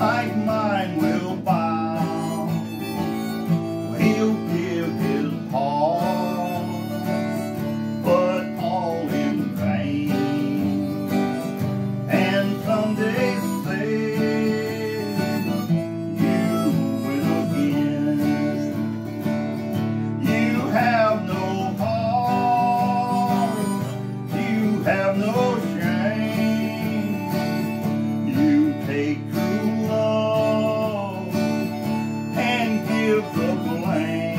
I. you blame.